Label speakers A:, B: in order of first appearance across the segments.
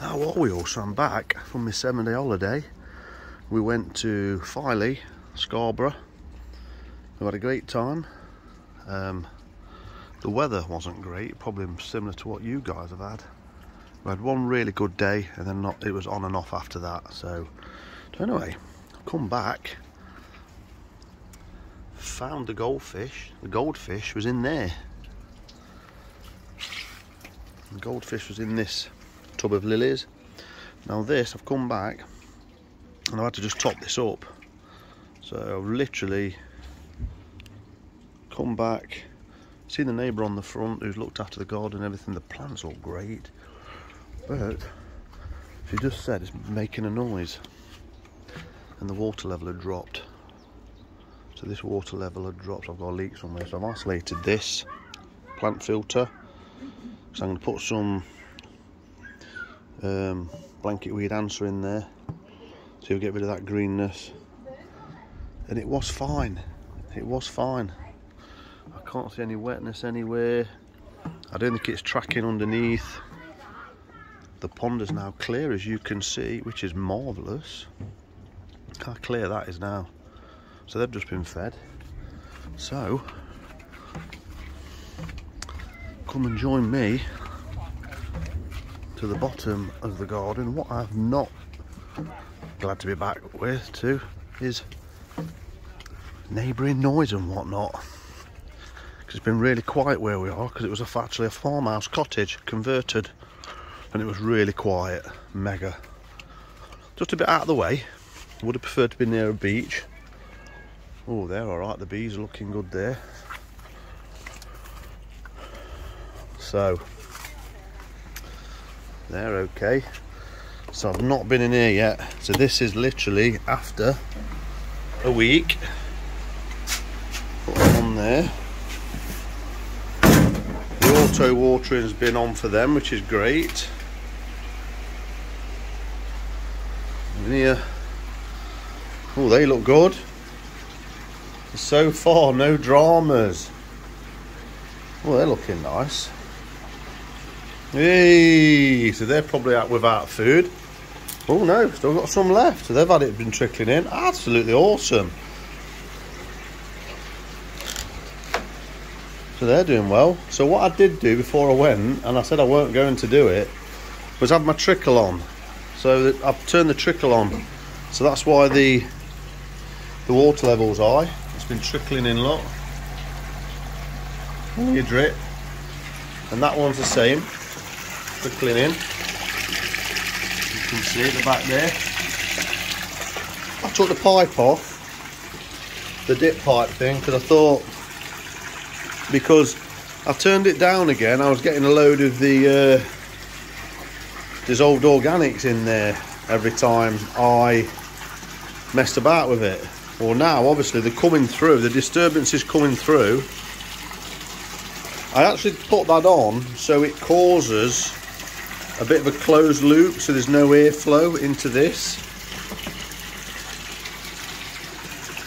A: Now what we also I'm back from my seven day holiday. We went to Filey, Scarborough. We had a great time. Um, the weather wasn't great, probably similar to what you guys have had. We had one really good day and then not, it was on and off after that. So, so anyway, come back, found the goldfish. The goldfish was in there. The goldfish was in this tub of lilies. Now this, I've come back and I had to just top this up. So I've literally come back, seen the neighbour on the front who's looked after the garden and everything. The plants look great, but she just said it's making a noise and the water level had dropped. So this water level had dropped. I've got a leak somewhere. So I've isolated this plant filter. So I'm going to put some um, blanket weed answer in there so you'll get rid of that greenness. And it was fine. It was fine. I can't see any wetness anywhere. I don't think it's tracking underneath. The pond is now clear as you can see which is marvellous. How clear that is now. So they've just been fed. So come and join me to the bottom of the garden. What I've not glad to be back with too is neighbouring noise and whatnot. Because it's been really quiet where we are because it was a, actually a farmhouse cottage converted and it was really quiet, mega. Just a bit out of the way. Would have preferred to be near a beach. Oh, they're all right. The bees are looking good there. So, they're okay. So I've not been in here yet. So this is literally after a week. Put on there. The auto watering has been on for them, which is great. And here, oh, they look good. So far, no dramas. well they're looking nice. Hey, so they're probably out without food. Oh no, still got some left. So they've had it been trickling in. Absolutely awesome. So they're doing well. So what I did do before I went, and I said I weren't going to do it, was have my trickle on. So I've turned the trickle on. So that's why the the water level's high. It's been trickling in a lot. You drip. And that one's the same trickling in. You can see at the back there. I took the pipe off, the dip pipe thing, because I thought, because I turned it down again, I was getting a load of the uh, dissolved organics in there every time I messed about with it. Well now obviously they're coming through, the disturbance is coming through. I actually put that on so it causes a bit of a closed loop so there's no airflow into this.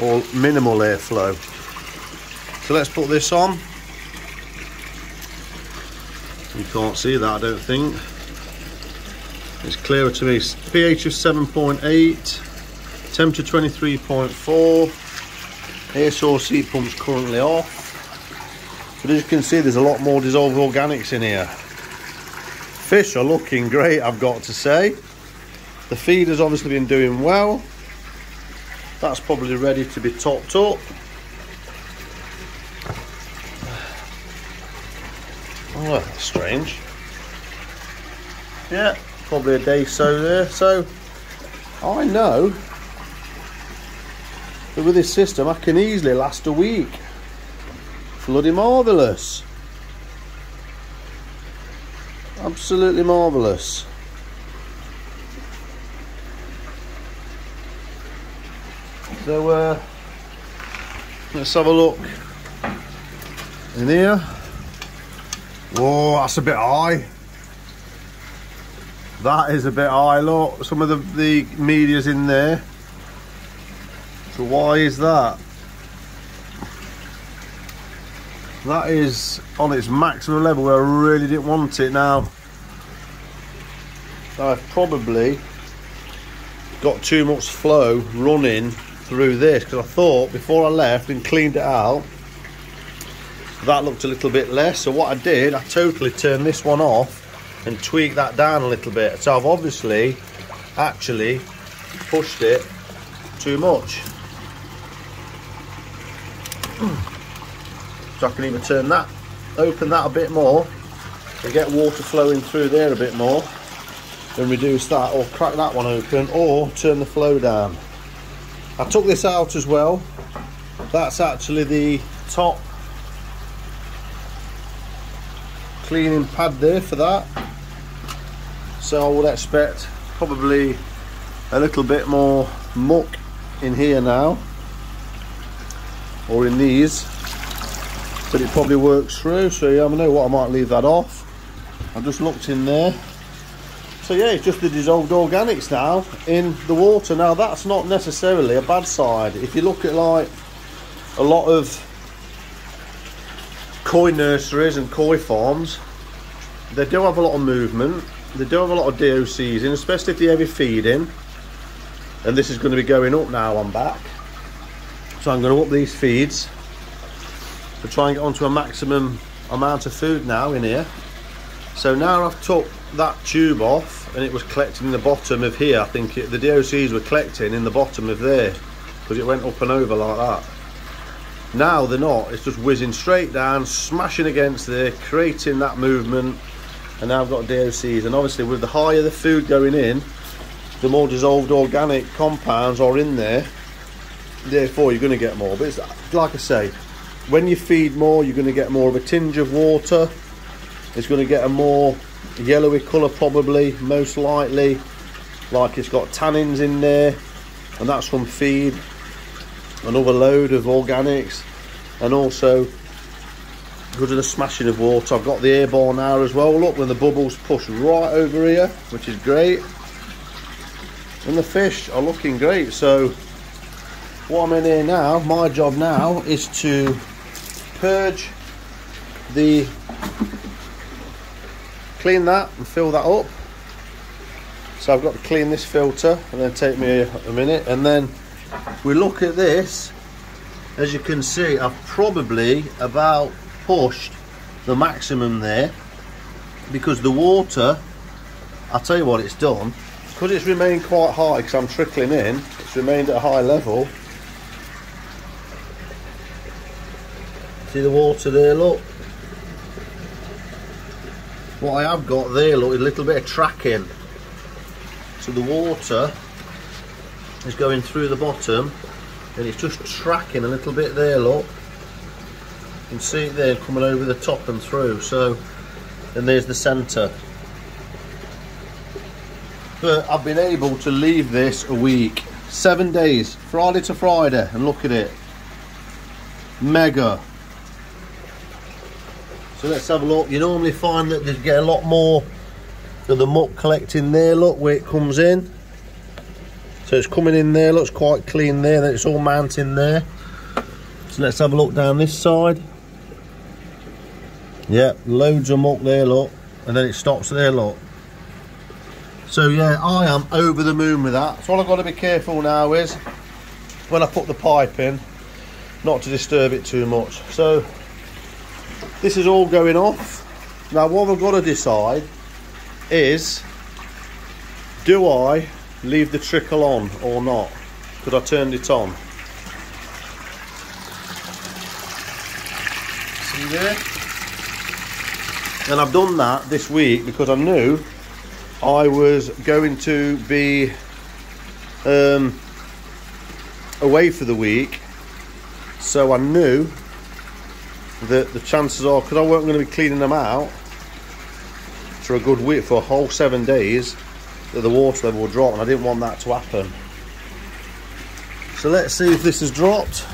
A: Or minimal airflow. So let's put this on. You can't see that I don't think. It's clearer to me. pH of 7.8 temperature 23.4 air source heat pump's currently off. But as you can see there's a lot more dissolved organics in here Fish are looking great, I've got to say. The feed has obviously been doing well. That's probably ready to be topped up. Oh, that's strange. Yeah, probably a day so there. So, I know that with this system I can easily last a week. Bloody marvellous. Absolutely marvellous. So uh, let's have a look in here. Whoa, that's a bit high. That is a bit high, look. Some of the, the media's in there. So why is that? That is on its maximum level where I really didn't want it. Now. I've probably got too much flow running through this because I thought before I left and cleaned it out that looked a little bit less. So what I did I totally turned this one off and tweaked that down a little bit. So I've obviously actually pushed it too much so I can either turn that open that a bit more and get water flowing through there a bit more. And reduce that or crack that one open or turn the flow down. I took this out as well. That's actually the top cleaning pad there for that. So I would expect probably a little bit more muck in here now or in these but it probably works through so yeah I know what I might leave that off. I just looked in there. So yeah it's just the dissolved organics now in the water. Now that's not necessarily a bad side. If you look at like a lot of koi nurseries and koi farms they do have a lot of movement. They do have a lot of DOCs in especially if they're heavy feeding. And this is going to be going up now I'm back. So I'm going to up these feeds to try and get onto a maximum amount of food now in here. So now I've took that tube off and it was collecting in the bottom of here. I think it, the DOCs were collecting in the bottom of there because it went up and over like that. Now they're not. It's just whizzing straight down smashing against there creating that movement. And now I've got DOCs and obviously with the higher the food going in the more dissolved organic compounds are in there. Therefore you're going to get more. But it's like I say when you feed more you're going to get more of a tinge of water. It's going to get a more yellowy colour probably most likely. Like it's got tannins in there and that's from feed. Another load of organics. And also because of the smashing of water I've got the airborne now as well. Look when the bubbles push right over here which is great. And the fish are looking great. So what I'm in here now my job now is to purge the clean that and fill that up. So I've got to clean this filter and then take me a, a minute. And then we look at this. As you can see I've probably about pushed the maximum there because the water I'll tell you what it's done. Because it's remained quite high because I'm trickling in it's remained at a high level see the water there look. What I have got there look a little bit of tracking. So the water is going through the bottom and it's just tracking a little bit there look. You can see it there coming over the top and through so and there's the center but I've been able to leave this a week. Seven days Friday to Friday and look at it. Mega so let's have a look you normally find that they get a lot more of the muck collecting there look where it comes in so it's coming in there, looks quite clean there, then it's all mounting there. So let's have a look down this side. Yep, loads of muck there, look. And then it stops there, look. So yeah, I am over the moon with that. So all I've got to be careful now is, when I put the pipe in, not to disturb it too much. So, this is all going off. Now what I've got to decide is, do I leave the trickle on or not? Because I turned it on? See there? And I've done that this week because I knew I was going to be um, away for the week. So I knew the chances are because I weren't going to be cleaning them out for a good week for a whole seven days that the water level will drop and I didn't want that to happen. So let's see if this has dropped.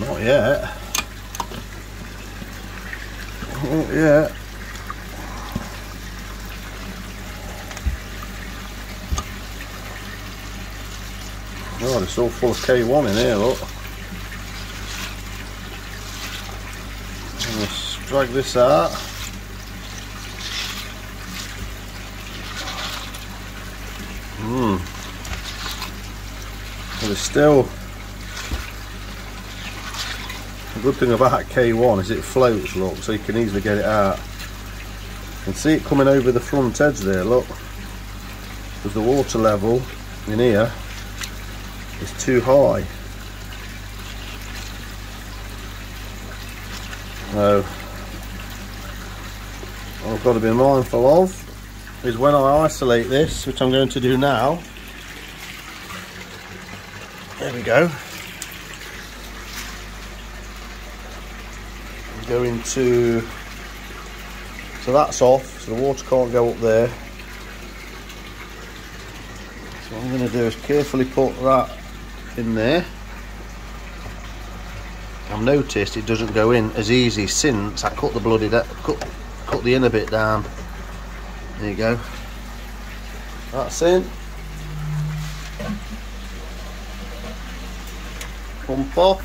A: Not yet. Not yet. Oh, it's all full of K1 in here, look. Let's drag this out. Hmm. Well, there's still the good thing about K1 is it floats, look, so you can easily get it out. Can see it coming over the front edge there, look. Because the water level in here is too high. So, got to be mindful of is when I isolate this, which I'm going to do now. There we go. Go into, so that's off, so the water can't go up there. So what I'm going to do is carefully put that in there. I've noticed it doesn't go in as easy since I cut the bloody cut cut the inner bit down. There you go. That's in. Pump off.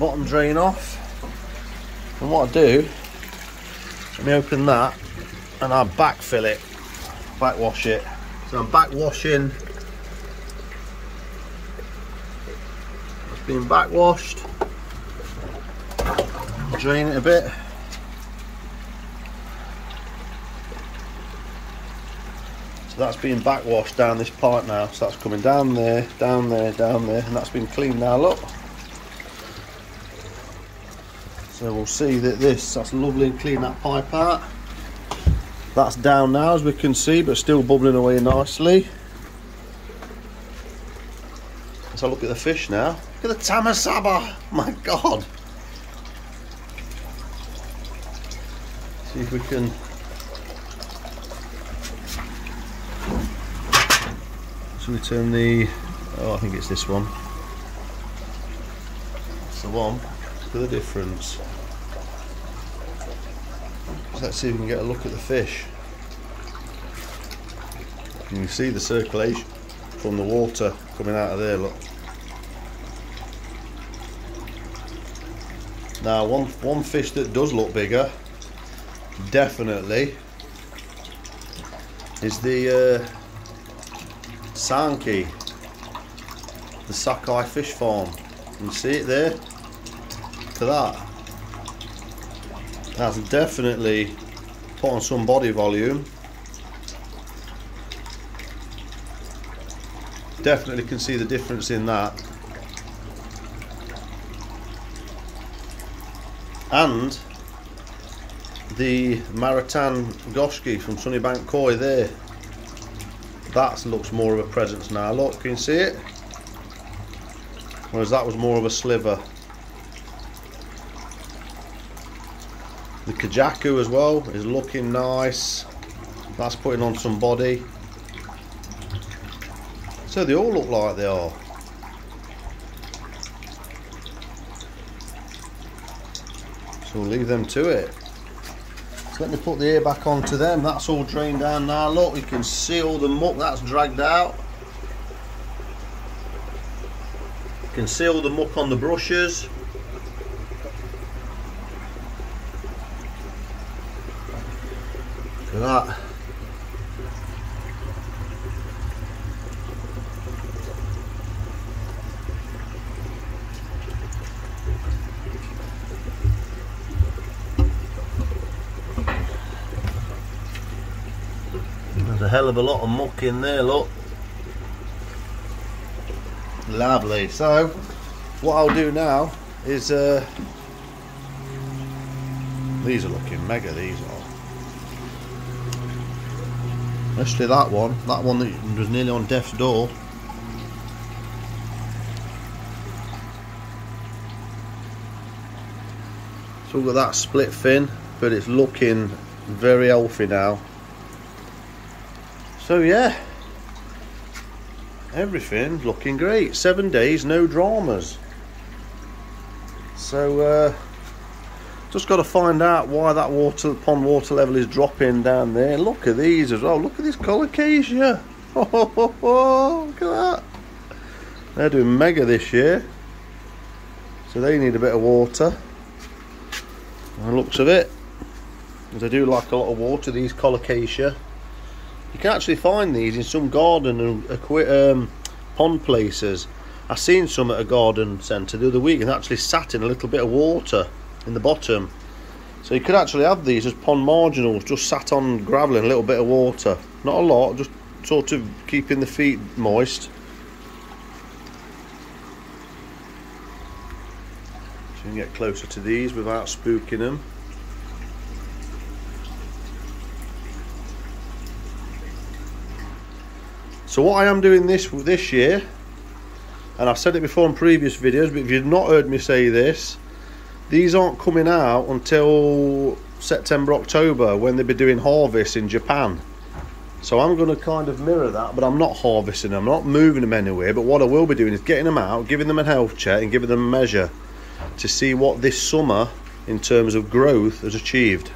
A: Bottom drain off. And what I do, let me open that and I backfill it, backwash it. So I'm backwashing It's been backwashed. Drain it a bit. So that's been backwashed down this pipe now. So that's coming down there, down there, down there, and that's been cleaned now, look. So we'll see that this, that's lovely and clean that pipe out. That's down now as we can see, but still bubbling away nicely. Let's have a look at the fish now. Look at the Tama Saba! My god! See if we can So we turn the oh I think it's this one. It's the one. Look at the difference. Let's see if we can get a look at the fish. Can you can see the circulation from the water coming out of there, look. Now one one fish that does look bigger definitely. Is the uh, Sanke. The Sakai fish farm you see it there? To that. That's definitely put on some body volume. Definitely can see the difference in that. And the Maruten Goshiki from Sunnybank Koi there. That looks more of a presence now. Look can you see it? Whereas that was more of a sliver. The Kujaku as well is looking nice. That's putting on some body. So they all look like they are. So we'll leave them to it. Let me put the air back onto them. That's all drained down now. Look, you can see all the muck that's dragged out. You can see all the muck on the brushes. Look at that. Hell of a lot of muck in there, look. Lovely. So, what I'll do now is, uh, these are looking mega, these are. Especially that one, that one that was nearly on death's door. So we've got that split fin, but it's looking very healthy now. So yeah, everything looking great. Seven days, no dramas. So uh, just got to find out why that water pond water level is dropping down there. Look at these as well. Look at this colocasia. Oh, look at that. They're doing mega this year. So they need a bit of water. And looks of it. They do like a lot of water, these colocasia. You can actually find these in some garden and um, pond places. I seen some at a garden centre the other week and actually sat in a little bit of water in the bottom. So you could actually have these as pond marginals, just sat on gravel in a little bit of water. Not a lot, just sort of keeping the feet moist. So you can get closer to these without spooking them. So what I am doing this this year, and I've said it before in previous videos, but if you've not heard me say this, these aren't coming out until September, October, when they'll be doing harvest in Japan. So I'm going to kind of mirror that, but I'm not harvesting them, I'm not moving them anywhere. But what I will be doing is getting them out, giving them a health check, and giving them a measure to see what this summer, in terms of growth, has achieved,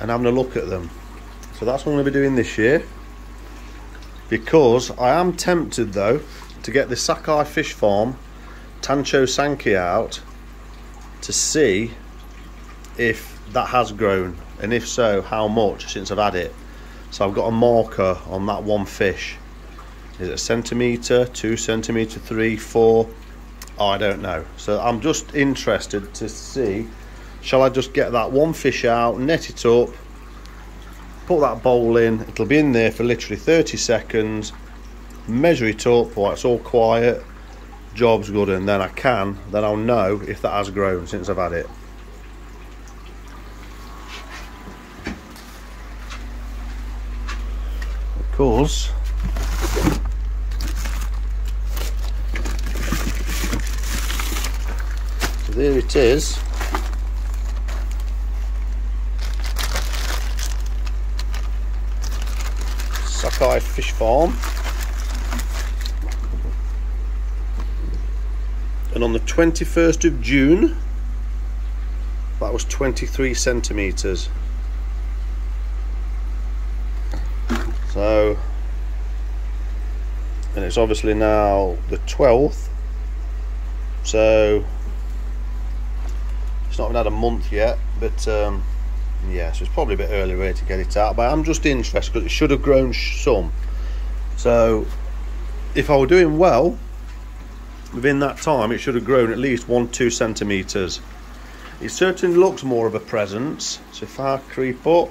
A: and having a look at them. So that's what I'm going to be doing this year because I am tempted though to get the Sakai Fish Farm Tancho Sanke out to see if that has grown and if so how much since I've had it. So I've got a marker on that one fish. Is it a centimetre, two centimetre, three four? I don't know. So I'm just interested to see shall I just get that one fish out net it up put that bowl in. It'll be in there for literally 30 seconds. Measure it up. While it's all quiet. Job's good and then I can then I'll know if that has grown since I've had it. Of course. So there it is Sakai Fish Farm. And on the 21st of June, that was 23 centimetres. So, and it's obviously now the 12th, so it's not even had a month yet, but um, yeah so it's probably a bit early way to get it out but I'm just interested because it should have grown some. So if I were doing well within that time it should have grown at least one two centimeters it certainly looks more of a presence so if I creep up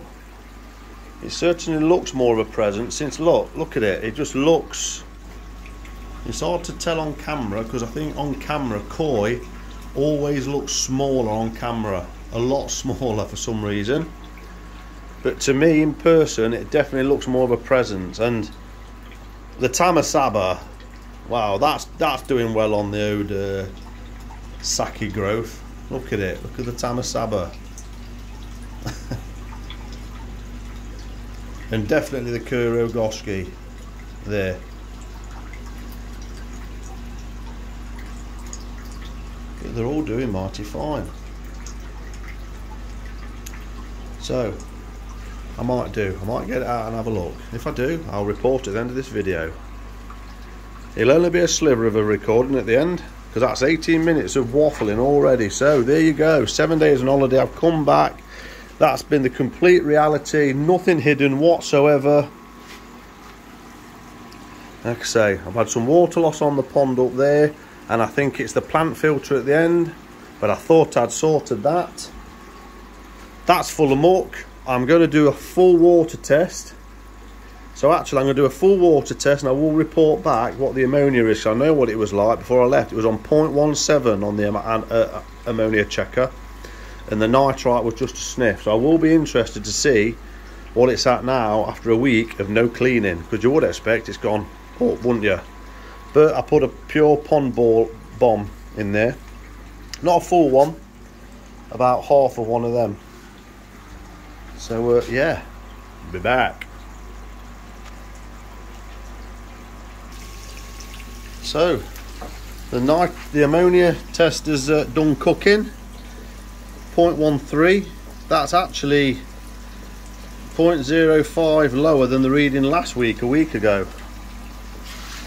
A: it certainly looks more of a presence since look look at it it just looks it's hard to tell on camera because I think on camera koi always looks smaller on camera a lot smaller for some reason. But to me in person it definitely looks more of a presence. And the Tamasaba wow that's that's doing well on the old uh, Saki growth. Look at it. Look at the Tamasaba. And definitely the Kuro Goshiki there. They're all doing mighty fine so, I might do. I might get it out and have a look. If I do, I'll report at the end of this video. It'll only be a sliver of a recording at the end, because that's 18 minutes of waffling already. So, there you go. Seven days on holiday. I've come back. That's been the complete reality. Nothing hidden whatsoever. Like I say, I've had some water loss on the pond up there, and I think it's the plant filter at the end, but I thought I'd sorted that that's full of muck. I'm going to do a full water test. So actually I'm going to do a full water test and I will report back what the ammonia is so I know what it was like before I left. It was on 0.17 on the uh, uh, ammonia checker and the nitrite was just a sniff. So I will be interested to see what it's at now after a week of no cleaning because you would expect it's gone up wouldn't you? But I put a pure pond ball bomb in there. Not a full one about half of one of them so uh, yeah, be back. So the night the ammonia test is uh, done cooking. 0.13. That's actually 0.05 lower than the reading last week, a week ago.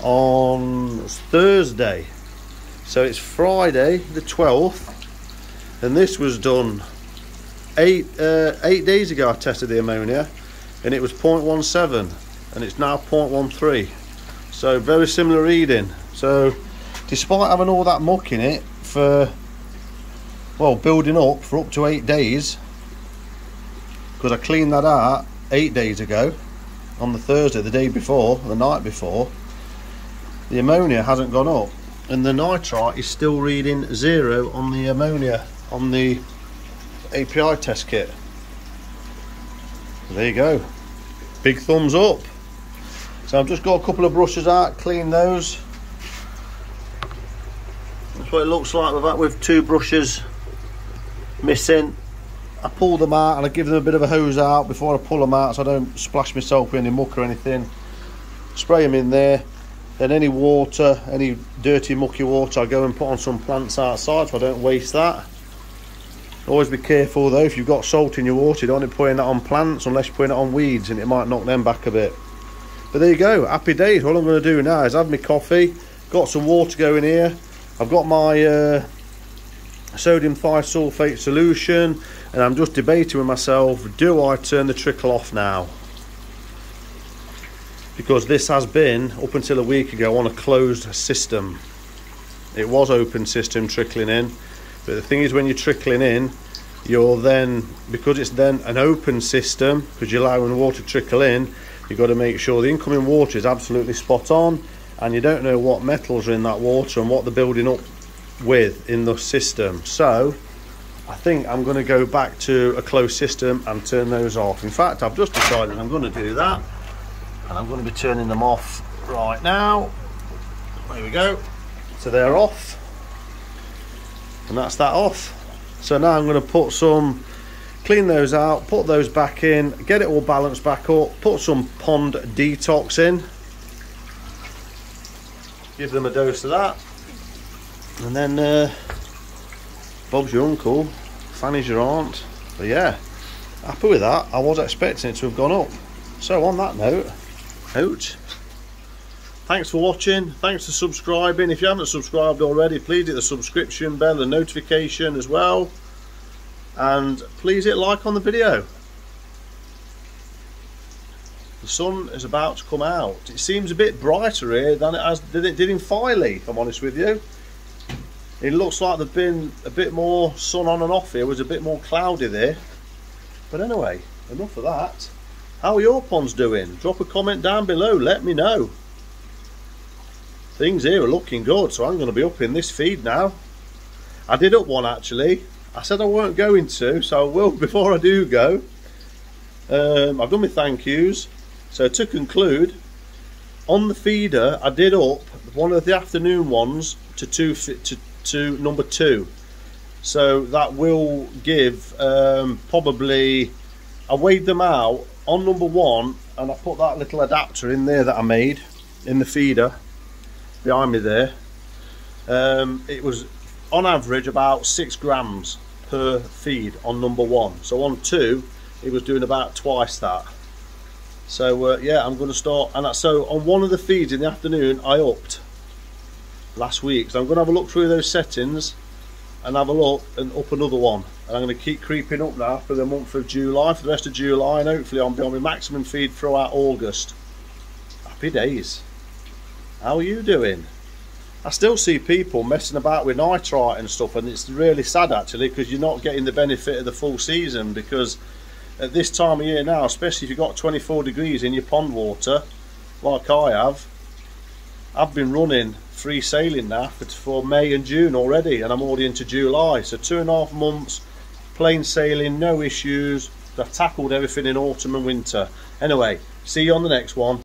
A: On Thursday. So it's Friday the 12th. And this was done eight uh, eight days ago I tested the ammonia and it was 0.17 and it's now 0.13 so very similar reading. So despite having all that muck in it for well building up for up to eight days because I cleaned that out eight days ago on the Thursday the day before the night before the ammonia hasn't gone up. And the nitrite is still reading zero on the ammonia on the API test kit. There you go. Big thumbs up. So I've just got a couple of brushes out clean those. That's what it looks like with that with two brushes missing. I pull them out and I give them a bit of a hose out before I pull them out so I don't splash myself with any muck or anything. Spray them in there. Then any water any dirty mucky water I go and put on some plants outside so I don't waste that always be careful though if you've got salt in your water you don't want to putting that on plants unless you're putting it on weeds and it might knock them back a bit. But there you go happy days. All I'm going to do now is have my coffee got some water going here. I've got my uh, sodium thiosulfate solution and I'm just debating with myself do I turn the trickle off now? Because this has been up until a week ago on a closed system. It was open system trickling in but the thing is when you're trickling in you're then because it's then an open system because you're allowing water to trickle in you've got to make sure the incoming water is absolutely spot on and you don't know what metals are in that water and what they're building up with in the system. So I think I'm going to go back to a closed system and turn those off. In fact I've just decided I'm going to do that and I'm going to be turning them off right now. There we go. So they're off and that's that off. So now I'm going to put some clean those out put those back in get it all balanced back up put some pond detox in. Give them a dose of that. And then uh, Bob's your uncle Fanny's your aunt. But yeah happy with that. I was expecting it to have gone up. So on that note out thanks for watching thanks for subscribing if you haven't subscribed already please hit the subscription bell and notification as well and please hit like on the video the sun is about to come out it seems a bit brighter here than it has it did in Filey if I'm honest with you it looks like there's been a bit more sun on and off here. It was a bit more cloudy there. But anyway, enough of that. How are your ponds doing? Drop a comment down below. Let me know. Things here are looking good, so I'm going to be up in this feed now. I did up one actually. I said I weren't going to, so I will before I do go. Um, I've done my thank yous. So to conclude, on the feeder, I did up one of the afternoon ones to two to to number two. So that will give um, probably, I weighed them out on number one and I put that little adapter in there that I made in the feeder behind me there. Um, it was on average about six grams per feed on number one. So on two, it was doing about twice that. So uh, yeah, I'm going to start. And so on one of the feeds in the afternoon, I upped last week. So I'm going to have a look through those settings and have a look and up another one. And I'm going to keep creeping up now for the month of July, for the rest of July, and hopefully I'll be on my maximum feed throughout August. Happy days. How are you doing? I still see people messing about with nitrite and stuff, and it's really sad actually because you're not getting the benefit of the full season because at this time of year now, especially if you've got 24 degrees in your pond water, like I have, I've been running free sailing now for, for May and June already and I'm already into July. So two and a half months plain sailing no issues. I've tackled everything in autumn and winter. Anyway see you on the next one